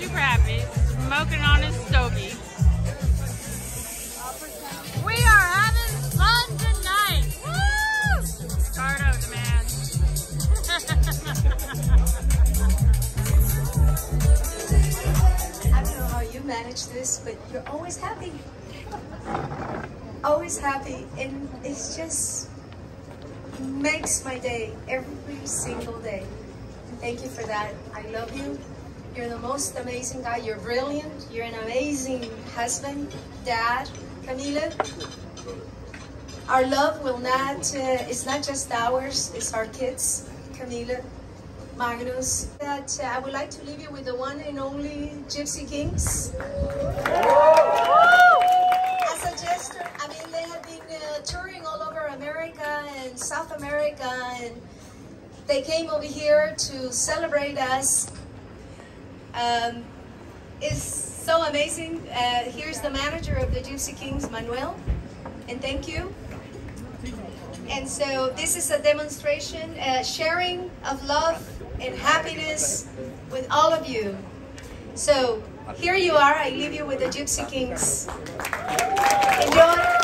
super happy, smoking on his stogie. We are having fun tonight. Woo! Ricardo, the man. I don't know how you manage this, but you're always happy. always happy. And it's just makes my day every single day. And thank you for that. I love you. You're the most amazing guy. You're brilliant. You're an amazing husband, dad, Camila. Our love will not, uh, it's not just ours, it's our kids, Camila. Magnus, that uh, I would like to leave you with the one and only Gipsy Kings. As a gesture, I mean, they have been uh, touring all over America and South America, and they came over here to celebrate us. Um, it's so amazing. Uh, here's the manager of the Gipsy Kings, Manuel, and thank you. And so this is a demonstration, uh, sharing of love and happiness with all of you. So here you are. I leave you with the Gipsy Kings. Enjoy.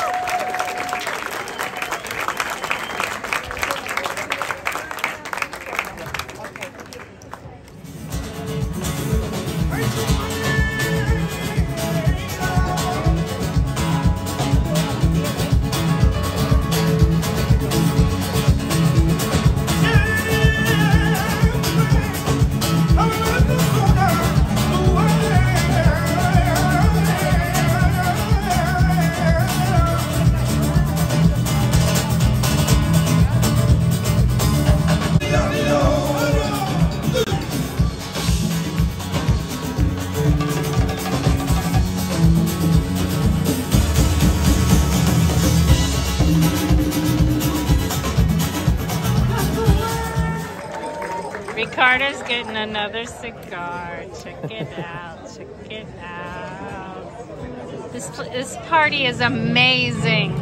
Ricardo's getting another cigar. Check it out. Check it out. This this party is amazing.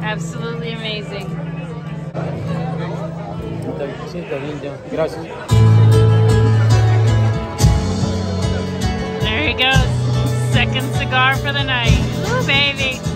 Absolutely amazing. There he goes. Second cigar for the night. Ooh, baby.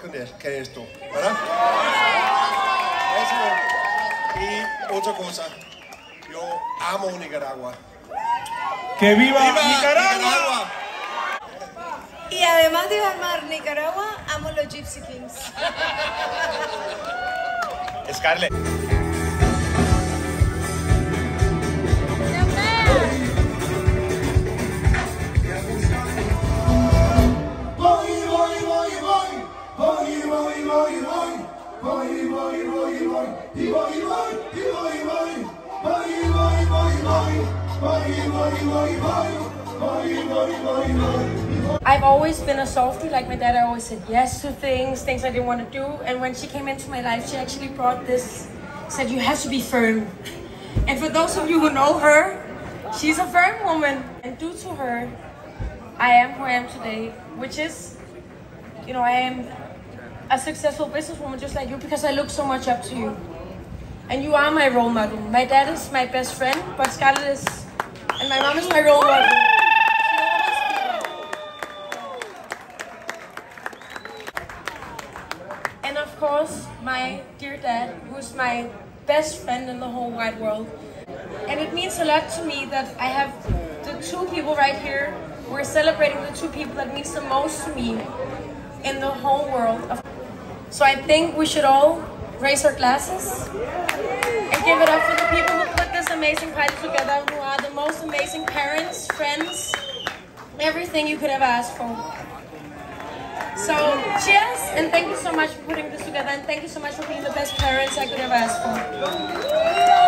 Que, es- que esto, ¿verdad? Eso. Y otra cosa, yo amo Nicaragua. ¡Que viva, ¡Viva Nicaragua! Y además de amar Nicaragua, amo los Gypsy Kings. Scarlett. Like my dad. I always said yes to things, things I didn't want to do. And when she came into my life, she actually brought this, said, You have to be firm. And for those of you who know her, she's a firm woman. And due to her, I am who I am today, which is, you know, I am a successful businesswoman just like you because I look so much up to you. And you are my role model. My dad is my best friend, but Scarlett is, and my mom is my role model. And of course, my dear dad, who's my best friend in the whole wide world. And it means a lot to me that I have the two people right here. We're celebrating the two people that means the most to me in the whole world. So I think we should all raise our glasses and give it up for the people who put this amazing party together, who are the most amazing parents, friends, everything you could ever ask for. So cheers and thank you so much for putting this together and thank you so much for being the best parents I could ever ask for.